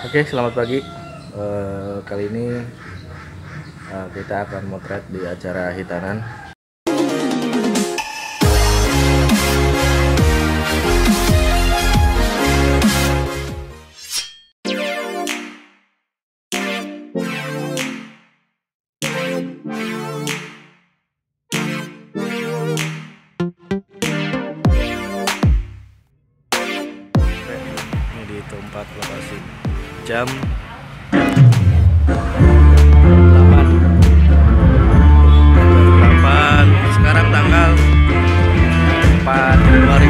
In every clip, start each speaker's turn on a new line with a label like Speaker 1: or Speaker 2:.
Speaker 1: Oke, selamat pagi. Eh, kali ini eh, kita akan motret di acara hitanan. Ini di tempat lokasi jam 8 sekarang tanggal 4 Februari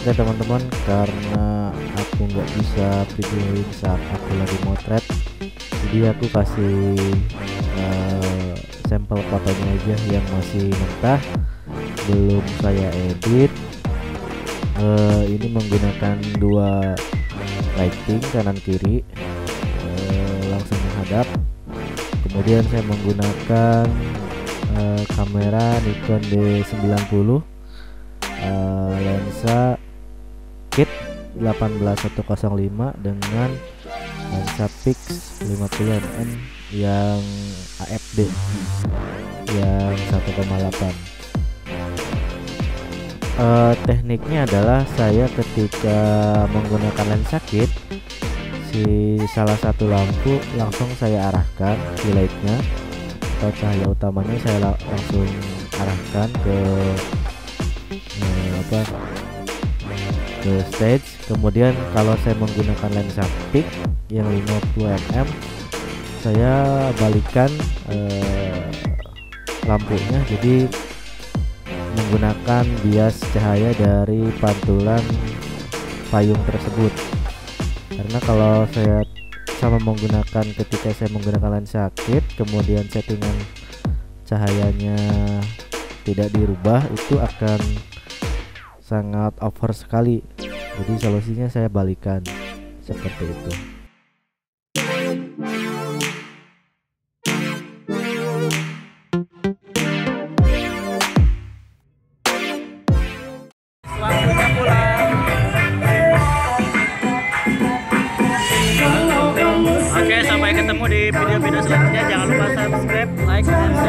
Speaker 2: Oke teman-teman karena aku nggak bisa videoin saat aku lagi motret jadi aku kasih eh, sampel fotonya aja yang masih mentah belum saya edit. Eh, ini menggunakan dua lighting kanan kiri eh, langsung menghadap. Kemudian saya menggunakan eh, kamera Nikon D90 eh, lensa kit 18105 dengan lensa fix 50 mm yang AFD yang 1,8 Eh, tekniknya adalah saya ketika menggunakan lensa kit si salah satu lampu langsung saya arahkan highlightnya atau cahaya utamanya saya la- langsung arahkan ke eh, apa ke stage. Kemudian kalau saya menggunakan lensa peak yang 50 mm saya balikan eh, lampunya. Jadi menggunakan bias cahaya dari pantulan payung tersebut. Karena kalau saya sama menggunakan ketika saya menggunakan lensa kit kemudian settingan cahayanya tidak dirubah itu akan sangat over sekali. Jadi solusinya saya balikan seperti itu
Speaker 1: di video-video selanjutnya. Jangan lupa subscribe, like, dan.